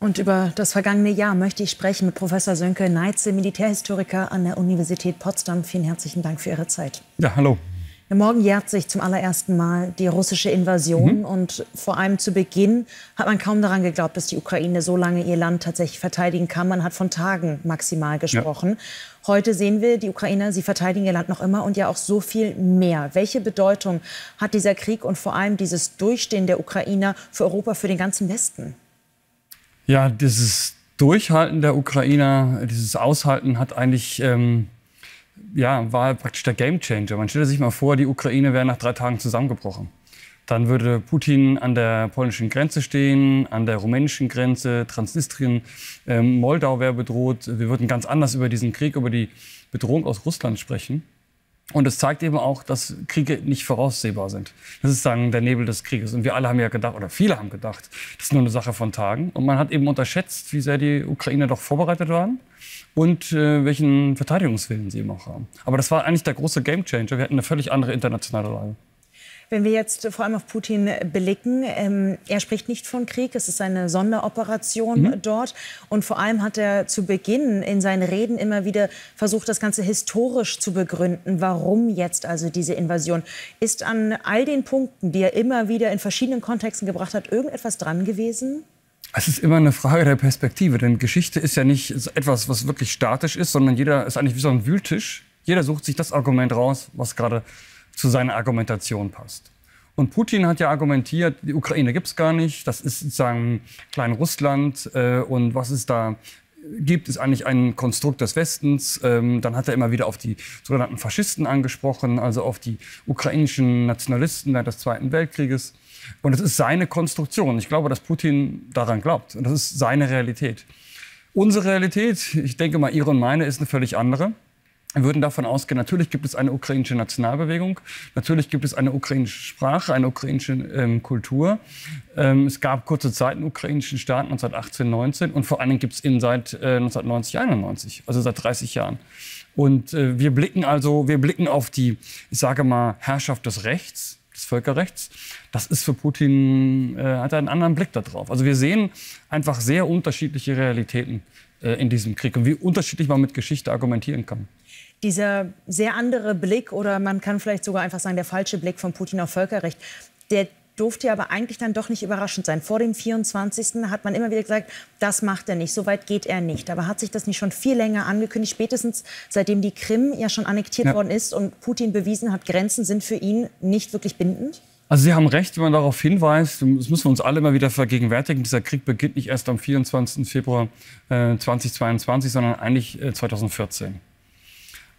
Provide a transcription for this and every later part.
Und über das vergangene Jahr möchte ich sprechen mit Professor Sönke Neitze, Militärhistoriker an der Universität Potsdam. Vielen herzlichen Dank für Ihre Zeit. Ja, hallo. Morgen jährt sich zum allerersten Mal die russische Invasion. Mhm. Und vor allem zu Beginn hat man kaum daran geglaubt, dass die Ukraine so lange ihr Land tatsächlich verteidigen kann. Man hat von Tagen maximal gesprochen. Ja. Heute sehen wir, die Ukrainer, sie verteidigen ihr Land noch immer und ja auch so viel mehr. Welche Bedeutung hat dieser Krieg und vor allem dieses Durchstehen der Ukrainer für Europa, für den ganzen Westen? Ja, dieses Durchhalten der Ukrainer, dieses Aushalten hat eigentlich, ähm, ja, war praktisch der Gamechanger. Man stelle sich mal vor, die Ukraine wäre nach drei Tagen zusammengebrochen. Dann würde Putin an der polnischen Grenze stehen, an der rumänischen Grenze, Transnistrien, ähm, Moldau wäre bedroht. Wir würden ganz anders über diesen Krieg, über die Bedrohung aus Russland sprechen. Und es zeigt eben auch, dass Kriege nicht voraussehbar sind. Das ist sagen der Nebel des Krieges. Und wir alle haben ja gedacht, oder viele haben gedacht, das ist nur eine Sache von Tagen. Und man hat eben unterschätzt, wie sehr die Ukrainer doch vorbereitet waren und äh, welchen Verteidigungswillen sie eben auch haben. Aber das war eigentlich der große Gamechanger. Wir hatten eine völlig andere internationale Lage. Wenn wir jetzt vor allem auf Putin blicken, ähm, er spricht nicht von Krieg, es ist eine Sonderoperation mhm. dort. Und vor allem hat er zu Beginn in seinen Reden immer wieder versucht, das Ganze historisch zu begründen. Warum jetzt also diese Invasion? Ist an all den Punkten, die er immer wieder in verschiedenen Kontexten gebracht hat, irgendetwas dran gewesen? Es ist immer eine Frage der Perspektive, denn Geschichte ist ja nicht etwas, was wirklich statisch ist, sondern jeder ist eigentlich wie so ein Wühltisch. Jeder sucht sich das Argument raus, was gerade zu seiner Argumentation passt. Und Putin hat ja argumentiert, die Ukraine gibt es gar nicht, das ist sozusagen Klein-Russland äh, und was es da gibt, ist eigentlich ein Konstrukt des Westens. Ähm, dann hat er immer wieder auf die sogenannten Faschisten angesprochen, also auf die ukrainischen Nationalisten während des Zweiten Weltkrieges. Und es ist seine Konstruktion. Ich glaube, dass Putin daran glaubt. Und das ist seine Realität. Unsere Realität, ich denke mal, ihre und meine, ist eine völlig andere. Wir würden davon ausgehen, natürlich gibt es eine ukrainische Nationalbewegung, natürlich gibt es eine ukrainische Sprache, eine ukrainische ähm, Kultur. Ähm, es gab kurze Zeit einen ukrainischen Staat 1918, 19 und vor allen Dingen gibt es ihn seit äh, 1990, 91, also seit 30 Jahren. Und äh, wir blicken also, wir blicken auf die, ich sage mal, Herrschaft des Rechts, des Völkerrechts. Das ist für Putin, äh, hat er einen anderen Blick darauf. Also wir sehen einfach sehr unterschiedliche Realitäten äh, in diesem Krieg und wie unterschiedlich man mit Geschichte argumentieren kann dieser sehr andere Blick oder man kann vielleicht sogar einfach sagen, der falsche Blick von Putin auf Völkerrecht, der durfte aber eigentlich dann doch nicht überraschend sein. Vor dem 24. hat man immer wieder gesagt, das macht er nicht, so weit geht er nicht. Aber hat sich das nicht schon viel länger angekündigt, spätestens seitdem die Krim ja schon annektiert ja. worden ist und Putin bewiesen hat, Grenzen sind für ihn nicht wirklich bindend? Also Sie haben recht, wenn man darauf hinweist, das müssen wir uns alle immer wieder vergegenwärtigen, dieser Krieg beginnt nicht erst am 24. Februar äh, 2022, sondern eigentlich äh, 2014.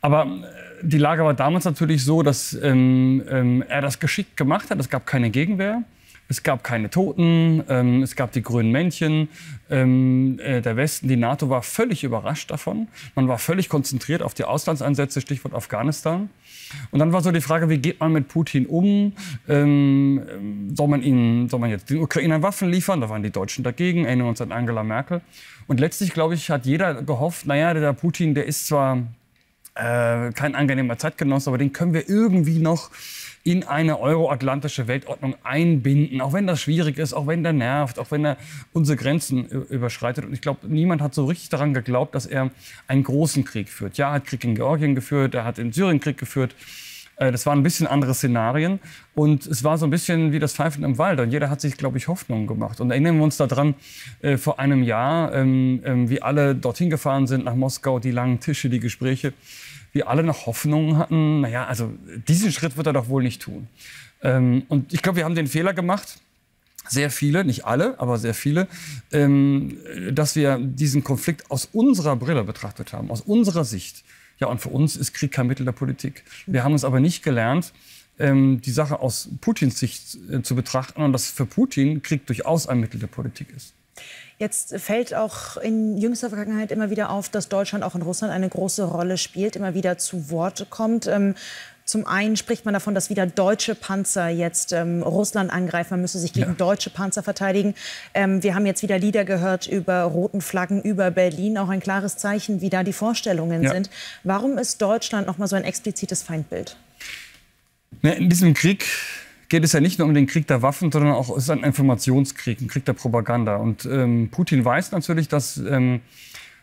Aber äh, die Lage war damals natürlich so, dass ähm, ähm, er das geschickt gemacht hat. Es gab keine Gegenwehr. Es gab keine Toten, ähm, es gab die grünen Männchen. Ähm, äh, der Westen, die NATO war völlig überrascht davon. Man war völlig konzentriert auf die Auslandseinsätze, Stichwort Afghanistan. Und dann war so die Frage, wie geht man mit Putin um? Ähm, soll, man ihn, soll man jetzt den Ukrainern Waffen liefern? Da waren die Deutschen dagegen, erinnern uns an Angela Merkel. Und letztlich, glaube ich, hat jeder gehofft, naja, der Putin, der ist zwar äh, kein angenehmer Zeitgenosse, aber den können wir irgendwie noch in eine euroatlantische Weltordnung einbinden, auch wenn das schwierig ist, auch wenn der nervt, auch wenn er unsere Grenzen überschreitet. Und ich glaube, niemand hat so richtig daran geglaubt, dass er einen großen Krieg führt. Ja, er hat Krieg in Georgien geführt, er hat den Syrienkrieg geführt. Äh, das waren ein bisschen andere Szenarien und es war so ein bisschen wie das Pfeifen im Wald und jeder hat sich, glaube ich, Hoffnung gemacht. Und erinnern wir uns daran, äh, vor einem Jahr, ähm, ähm, wie alle dorthin gefahren sind nach Moskau, die langen Tische, die Gespräche wir alle noch Hoffnung hatten, naja, also diesen Schritt wird er doch wohl nicht tun. Ähm, und ich glaube, wir haben den Fehler gemacht, sehr viele, nicht alle, aber sehr viele, ähm, dass wir diesen Konflikt aus unserer Brille betrachtet haben, aus unserer Sicht. Ja, und für uns ist Krieg kein Mittel der Politik. Wir haben es aber nicht gelernt, ähm, die Sache aus Putins Sicht äh, zu betrachten und dass für Putin Krieg durchaus ein Mittel der Politik ist. Jetzt fällt auch in jüngster Vergangenheit immer wieder auf, dass Deutschland auch in Russland eine große Rolle spielt, immer wieder zu Wort kommt. Zum einen spricht man davon, dass wieder deutsche Panzer jetzt ähm, Russland angreifen. Man müsse sich gegen ja. deutsche Panzer verteidigen. Ähm, wir haben jetzt wieder Lieder gehört über roten Flaggen über Berlin. Auch ein klares Zeichen, wie da die Vorstellungen ja. sind. Warum ist Deutschland noch mal so ein explizites Feindbild? In diesem Krieg geht es ja nicht nur um den Krieg der Waffen, sondern auch es ist ein Informationskrieg, ein Krieg der Propaganda. Und ähm, Putin weiß natürlich, dass ähm,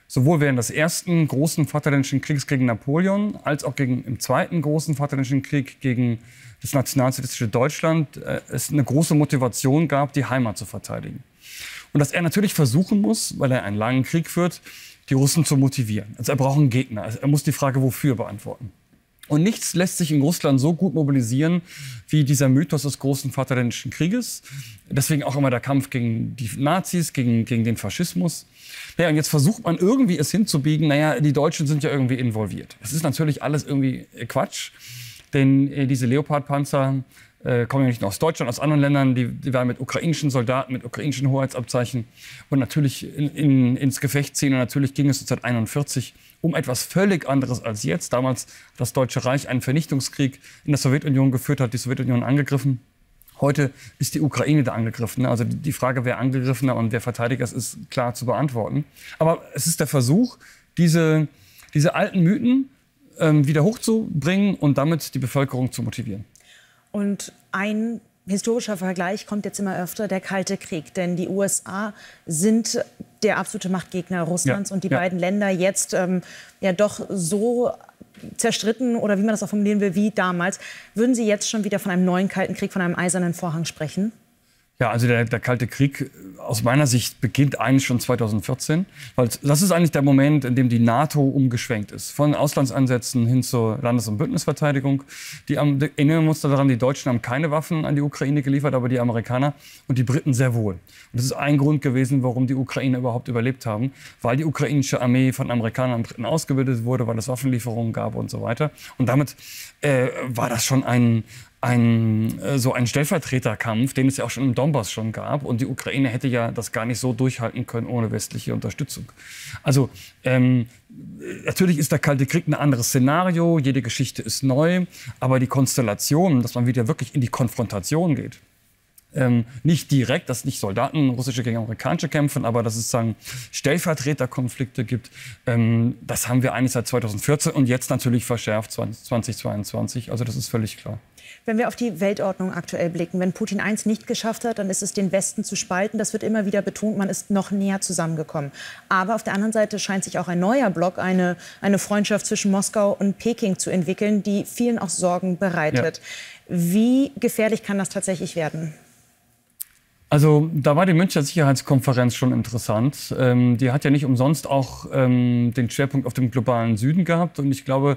sowohl während des ersten großen Vaterländischen Krieges gegen Napoleon als auch gegen, im zweiten großen Vaterländischen Krieg gegen das nationalsozialistische Deutschland äh, es eine große Motivation gab, die Heimat zu verteidigen. Und dass er natürlich versuchen muss, weil er einen langen Krieg führt, die Russen zu motivieren. Also er braucht einen Gegner. Also er muss die Frage wofür beantworten. Und nichts lässt sich in Russland so gut mobilisieren wie dieser Mythos des großen Vaterländischen Krieges. Deswegen auch immer der Kampf gegen die Nazis, gegen, gegen den Faschismus. Naja, und jetzt versucht man irgendwie es hinzubiegen, naja, die Deutschen sind ja irgendwie involviert. Es ist natürlich alles irgendwie Quatsch, denn äh, diese Leopardpanzer äh, kommen ja nicht nur aus Deutschland, aus anderen Ländern, die, die werden mit ukrainischen Soldaten, mit ukrainischen Hoheitsabzeichen und natürlich in, in, ins Gefecht ziehen. Und natürlich ging es 1941 um etwas völlig anderes als jetzt. Damals das Deutsche Reich einen Vernichtungskrieg in der Sowjetunion geführt hat, die Sowjetunion angegriffen. Heute ist die Ukraine der Angegriffene. Also die Frage, wer Angegriffener und wer Verteidiger ist, ist klar zu beantworten. Aber es ist der Versuch, diese, diese alten Mythen ähm, wieder hochzubringen und damit die Bevölkerung zu motivieren. Und ein historischer Vergleich kommt jetzt immer öfter, der Kalte Krieg. Denn die USA sind der absolute Machtgegner Russlands ja, und die ja. beiden Länder jetzt ähm, ja doch so zerstritten oder wie man das auch formulieren will, wie damals. Würden Sie jetzt schon wieder von einem neuen Kalten Krieg, von einem eisernen Vorhang sprechen? Ja, also der, der Kalte Krieg äh, aus meiner Sicht beginnt eigentlich schon 2014, weil das ist eigentlich der Moment, in dem die NATO umgeschwenkt ist. Von Auslandsansätzen hin zur Landes- und Bündnisverteidigung. Die, erinnern uns daran, die Deutschen haben keine Waffen an die Ukraine geliefert, aber die Amerikaner und die Briten sehr wohl. Und das ist ein Grund gewesen, warum die Ukrainer überhaupt überlebt haben, weil die ukrainische Armee von Amerikanern und Briten ausgebildet wurde, weil es Waffenlieferungen gab und so weiter. Und damit äh, war das schon ein, ein, äh, so ein Stellvertreterkampf, den es ja auch schon im Donbass schon gab. Und die Ukraine hätte ja das gar nicht so durchhalten können ohne westliche Unterstützung. Also ähm, natürlich ist der Kalte Krieg ein anderes Szenario, jede Geschichte ist neu, aber die Konstellation, dass man wieder wirklich in die Konfrontation geht, ähm, nicht direkt, dass nicht Soldaten russische gegen amerikanische kämpfen, aber dass es sagen Stellvertreterkonflikte gibt. Ähm, das haben wir eigentlich seit 2014 und jetzt natürlich verschärft 2022. Also das ist völlig klar. Wenn wir auf die Weltordnung aktuell blicken, wenn Putin eins nicht geschafft hat, dann ist es den Westen zu spalten. Das wird immer wieder betont, man ist noch näher zusammengekommen. Aber auf der anderen Seite scheint sich auch ein neuer Block, eine, eine Freundschaft zwischen Moskau und Peking zu entwickeln, die vielen auch Sorgen bereitet. Ja. Wie gefährlich kann das tatsächlich werden? Also da war die Münchner Sicherheitskonferenz schon interessant. Ähm, die hat ja nicht umsonst auch ähm, den Schwerpunkt auf dem globalen Süden gehabt. Und ich glaube,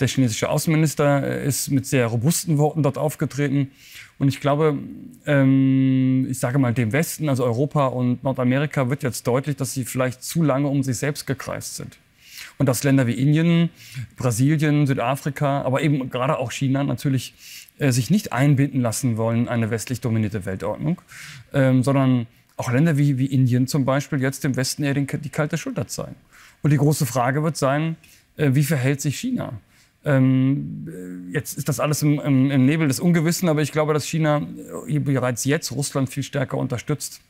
der chinesische Außenminister äh, ist mit sehr robusten Worten dort aufgetreten. Und ich glaube, ähm, ich sage mal, dem Westen, also Europa und Nordamerika, wird jetzt deutlich, dass sie vielleicht zu lange um sich selbst gekreist sind. Und dass Länder wie Indien, Brasilien, Südafrika, aber eben gerade auch China natürlich äh, sich nicht einbinden lassen wollen, eine westlich dominierte Weltordnung, ähm, sondern auch Länder wie, wie Indien zum Beispiel jetzt dem Westen eher den, die kalte Schulter zeigen. Und die große Frage wird sein, äh, wie verhält sich China? Ähm, äh, jetzt ist das alles im, im, im, Nebel des Ungewissen, aber ich glaube, dass China äh, bereits jetzt Russland viel stärker unterstützt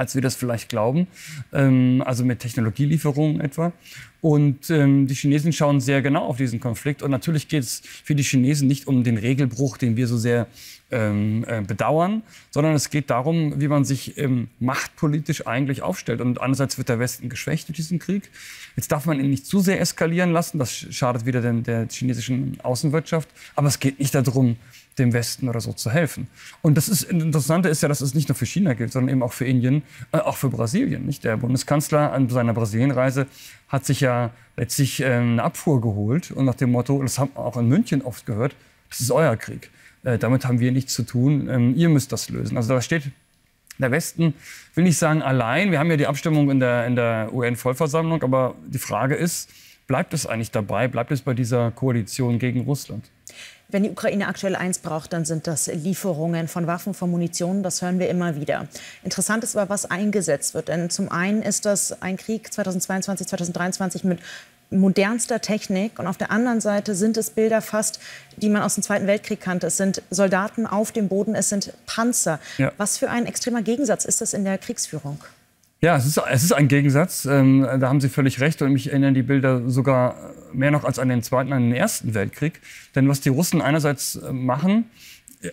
als wir das vielleicht glauben, ähm, also mit Technologielieferungen etwa. Und ähm, die Chinesen schauen sehr genau auf diesen Konflikt. Und natürlich geht es für die Chinesen nicht um den Regelbruch, den wir so sehr ähm, äh, bedauern, sondern es geht darum, wie man sich ähm, machtpolitisch eigentlich aufstellt. Und andererseits wird der Westen geschwächt durch diesen Krieg. Jetzt darf man ihn nicht zu sehr eskalieren lassen. Das schadet wieder der, der chinesischen Außenwirtschaft. Aber es geht nicht darum, dem Westen oder so zu helfen. Und das ist, Interessante ist ja, dass es nicht nur für China gilt, sondern eben auch für Indien, äh, auch für Brasilien. Nicht? Der Bundeskanzler an seiner Brasilienreise hat sich ja letztlich äh, eine Abfuhr geholt und nach dem Motto, das haben wir auch in München oft gehört, das ist euer Krieg. Äh, damit haben wir nichts zu tun, ähm, ihr müsst das lösen. Also da steht der Westen, will nicht sagen allein, wir haben ja die Abstimmung in der, in der UN-Vollversammlung, aber die Frage ist, bleibt es eigentlich dabei, bleibt es bei dieser Koalition gegen Russland? Wenn die Ukraine aktuell eins braucht, dann sind das Lieferungen von Waffen, von Munition. Das hören wir immer wieder. Interessant ist aber, was eingesetzt wird. Denn zum einen ist das ein Krieg 2022, 2023 mit modernster Technik. Und auf der anderen Seite sind es Bilder fast, die man aus dem Zweiten Weltkrieg kannte. Es sind Soldaten auf dem Boden, es sind Panzer. Ja. Was für ein extremer Gegensatz ist das in der Kriegsführung? Ja, es ist, es ist ein Gegensatz. Ähm, da haben Sie völlig recht. Und mich erinnern die Bilder sogar mehr noch als an den Zweiten, an den Ersten Weltkrieg. Denn was die Russen einerseits äh, machen,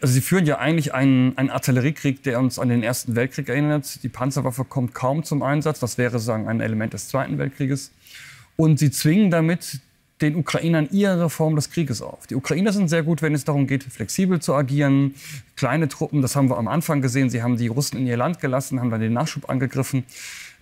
also sie führen ja eigentlich einen, einen Artilleriekrieg, der uns an den Ersten Weltkrieg erinnert. Die Panzerwaffe kommt kaum zum Einsatz. Das wäre sagen ein Element des Zweiten Weltkrieges. Und sie zwingen damit den Ukrainern ihre Form des Krieges auf. Die Ukrainer sind sehr gut, wenn es darum geht, flexibel zu agieren. Kleine Truppen, das haben wir am Anfang gesehen. Sie haben die Russen in ihr Land gelassen, haben dann den Nachschub angegriffen.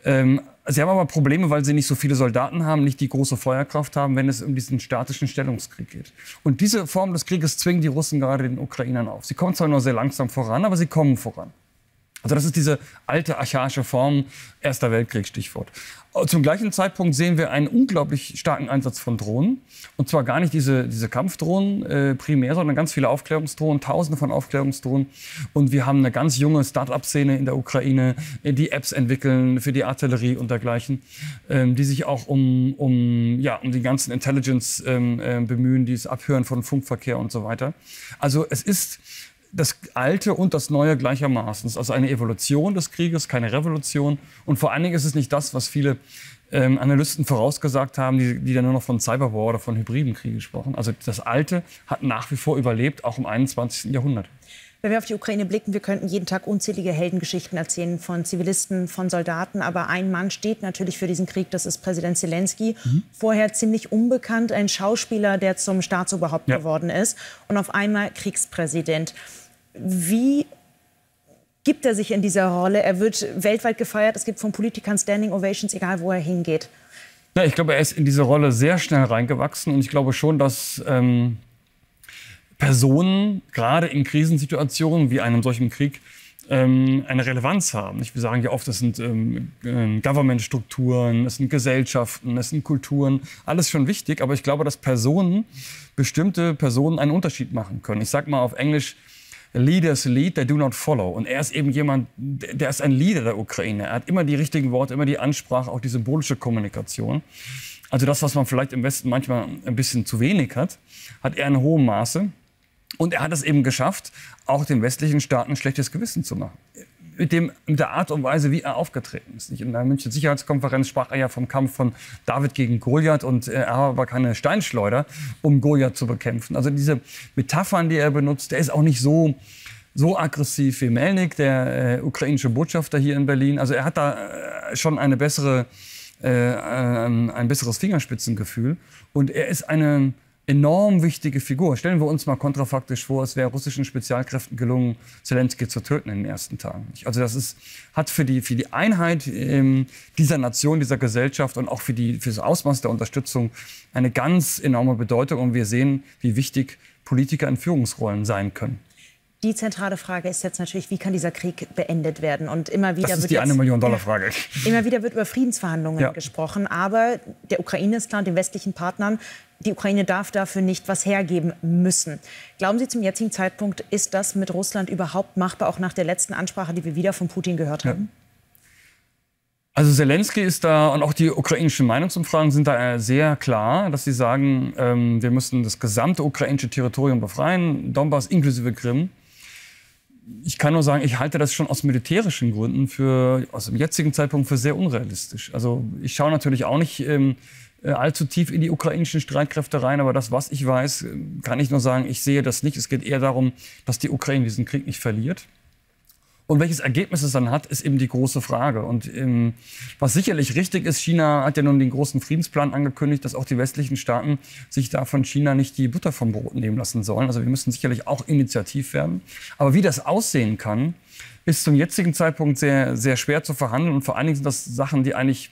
Ähm, sie haben aber Probleme, weil sie nicht so viele Soldaten haben, nicht die große Feuerkraft haben, wenn es um diesen statischen Stellungskrieg geht. Und diese Form des Krieges zwingen die Russen gerade den Ukrainern auf. Sie kommen zwar nur sehr langsam voran, aber sie kommen voran. Also das ist diese alte archaische Form, Erster Weltkrieg, Stichwort. Zum gleichen Zeitpunkt sehen wir einen unglaublich starken Einsatz von Drohnen. Und zwar gar nicht diese, diese Kampfdrohnen äh, primär, sondern ganz viele Aufklärungsdrohnen, tausende von Aufklärungsdrohnen. Und wir haben eine ganz junge Start-up-Szene in der Ukraine, äh, die Apps entwickeln für die Artillerie und dergleichen, ähm, die sich auch um, um, ja, um die ganzen Intelligence ähm, äh, bemühen, dieses Abhören von Funkverkehr und so weiter. Also es ist das Alte und das Neue gleichermaßen. Es ist also eine Evolution des Krieges, keine Revolution. Und vor allen Dingen ist es nicht das, was viele ähm, Analysten vorausgesagt haben, die, die dann nur noch von Cyberwar oder von hybriden Krieg gesprochen. Also das Alte hat nach wie vor überlebt, auch im 21. Jahrhundert. Wenn wir auf die Ukraine blicken, wir könnten jeden Tag unzählige Heldengeschichten erzählen von Zivilisten, von Soldaten. Aber ein Mann steht natürlich für diesen Krieg, das ist Präsident Zelensky. Mhm. Vorher ziemlich unbekannt, ein Schauspieler, der zum Staatsoberhaupt ja. geworden ist und auf einmal Kriegspräsident. Wie gibt er sich in dieser Rolle? Er wird weltweit gefeiert. Es gibt von Politikern Standing Ovations, egal wo er hingeht. Ja, ich glaube, er ist in diese Rolle sehr schnell reingewachsen. Und ich glaube schon, dass ähm, Personen, gerade in Krisensituationen wie einem solchen Krieg, ähm, eine Relevanz haben. Wir sagen ja oft, das sind ähm, ähm, Government-Strukturen, das sind Gesellschaften, das sind Kulturen, alles schon wichtig. Aber ich glaube, dass Personen, bestimmte Personen einen Unterschied machen können. Ich sage mal auf Englisch, Leaders lead, they do not follow. Und er ist eben jemand, der ist ein Leader der Ukraine. Er hat immer die richtigen Worte, immer die Ansprache, auch die symbolische Kommunikation. Also das, was man vielleicht im Westen manchmal ein bisschen zu wenig hat, hat er in hohem Maße. Und er hat es eben geschafft, auch den westlichen Staaten schlechtes Gewissen zu machen. Mit, dem, mit der Art und Weise, wie er aufgetreten ist. In der München Sicherheitskonferenz sprach er ja vom Kampf von David gegen Goliath und er war keine Steinschleuder, um Goliath zu bekämpfen. Also diese Metaphern, die er benutzt, der ist auch nicht so, so aggressiv wie Melnik, der äh, ukrainische Botschafter hier in Berlin. Also er hat da äh, schon eine bessere, äh, ein besseres Fingerspitzengefühl. Und er ist eine enorm wichtige Figur. Stellen wir uns mal kontrafaktisch vor, es wäre russischen Spezialkräften gelungen, Zelensky zu töten in den ersten Tagen. Also das ist, hat für die, für die Einheit ähm, dieser Nation, dieser Gesellschaft und auch für, die, für das Ausmaß der Unterstützung eine ganz enorme Bedeutung. Und wir sehen, wie wichtig Politiker in Führungsrollen sein können. Die zentrale Frage ist jetzt natürlich, wie kann dieser Krieg beendet werden? Und immer wieder das ist wird die eine Million Dollar Frage. Immer wieder wird über Friedensverhandlungen ja. gesprochen, aber der Ukraine ist klar und den westlichen Partnern, die Ukraine darf dafür nicht was hergeben müssen. Glauben Sie, zum jetzigen Zeitpunkt ist das mit Russland überhaupt machbar, auch nach der letzten Ansprache, die wir wieder von Putin gehört haben? Ja. Also Zelensky ist da und auch die ukrainischen Meinungsumfragen sind da sehr klar, dass sie sagen, ähm, wir müssen das gesamte ukrainische Territorium befreien, Donbass inklusive Krim ich kann nur sagen, ich halte das schon aus militärischen Gründen für, aus dem jetzigen Zeitpunkt für sehr unrealistisch. Also ich schaue natürlich auch nicht ähm, äh, allzu tief in die ukrainischen Streitkräfte rein, aber das, was ich weiß, äh, kann ich nur sagen, ich sehe das nicht. Es geht eher darum, dass die Ukraine diesen Krieg nicht verliert. Und welches Ergebnis es dann hat, ist eben die große Frage. Und ähm, was sicherlich richtig ist, China hat ja nun den großen Friedensplan angekündigt, dass auch die westlichen Staaten sich da von China nicht die Butter vom Brot nehmen lassen sollen. Also wir müssen sicherlich auch initiativ werden. Aber wie das aussehen kann, ist zum jetzigen Zeitpunkt sehr, sehr schwer zu verhandeln. Und vor allen Dingen sind das Sachen, die eigentlich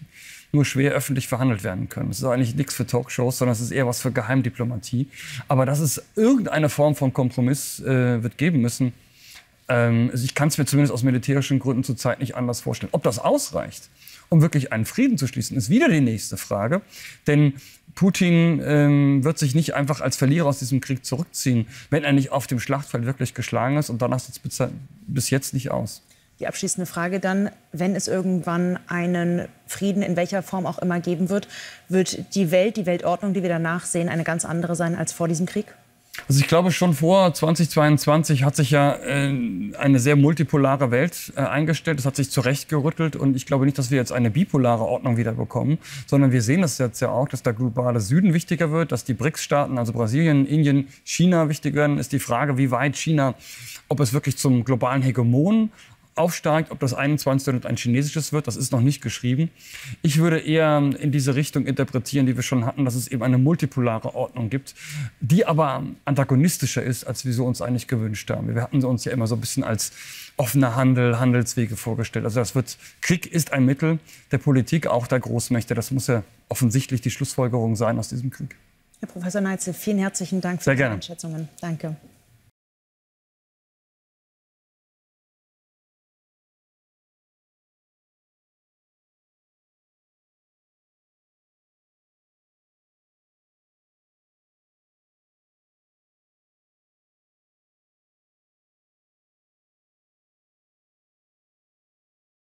nur schwer öffentlich verhandelt werden können. Es ist eigentlich nichts für Talkshows, sondern es ist eher was für Geheimdiplomatie. Aber dass es irgendeine Form von Kompromiss äh, wird geben müssen, also ich kann es mir zumindest aus militärischen Gründen zurzeit nicht anders vorstellen. Ob das ausreicht, um wirklich einen Frieden zu schließen, ist wieder die nächste Frage. Denn Putin ähm, wird sich nicht einfach als Verlierer aus diesem Krieg zurückziehen, wenn er nicht auf dem Schlachtfeld wirklich geschlagen ist. Und danach sieht es bis jetzt nicht aus. Die abschließende Frage dann, wenn es irgendwann einen Frieden in welcher Form auch immer geben wird, wird die Welt, die Weltordnung, die wir danach sehen, eine ganz andere sein als vor diesem Krieg? Also ich glaube, schon vor 2022 hat sich ja äh, eine sehr multipolare Welt äh, eingestellt. Das hat sich zurechtgerüttelt und ich glaube nicht, dass wir jetzt eine bipolare Ordnung wieder bekommen, sondern wir sehen das jetzt ja auch, dass der globale Süden wichtiger wird, dass die BRICS-Staaten, also Brasilien, Indien, China wichtiger werden. Ist die Frage, wie weit China, ob es wirklich zum globalen Hegemon aufsteigt. Ob das 21. ein chinesisches wird, das ist noch nicht geschrieben. Ich würde eher in diese Richtung interpretieren, die wir schon hatten, dass es eben eine multipolare Ordnung gibt, die aber antagonistischer ist, als wir so uns eigentlich gewünscht haben. Wir hatten uns ja immer so ein bisschen als offener Handel, Handelswege vorgestellt. Also das wird, Krieg ist ein Mittel der Politik, auch der Großmächte. Das muss ja offensichtlich die Schlussfolgerung sein aus diesem Krieg. Herr Professor Neitzel, vielen herzlichen Dank für Sehr die Einschätzungen. Danke.